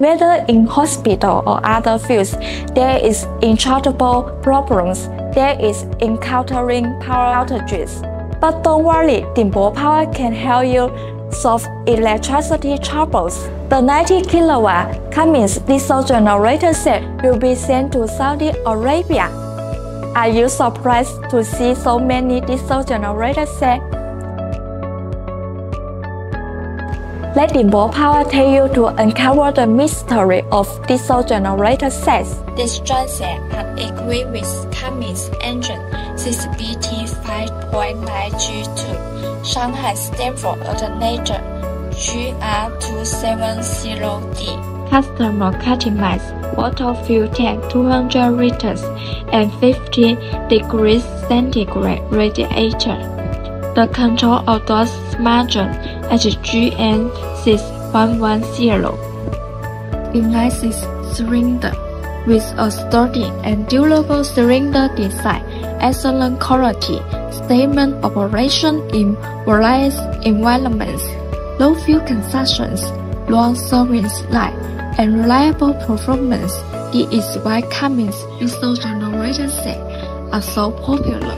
Whether in hospital or other fields, there is intractable problems. There is encountering power outages. But don't worry, Dingbo Power can help you solve electricity troubles. The 90 kilowatt Cummins diesel generator set will be sent to Saudi Arabia. Are you surprised to see so many diesel generator sets? Let Dingbo Power take you to uncover the mystery of diesel generator sets. This genset are equipped with Cummins engine 6BT 5.9G2 Shanghai Stamford alternator GR270D. Customer customized water fuel tank 200 liters and 50 degrees centigrade radiator. The control outdoors margin at GN6110. United cylinder with a sturdy and durable cylinder design, excellent quality, stable operation in various environments, low fuel consumptions, long service life, and reliable performance. It is why Cummins diesel generator set are so popular.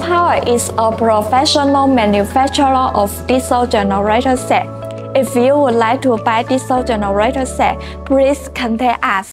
Power is a professional manufacturer of diesel generator set. If you would like to buy diesel generator set, please contact us.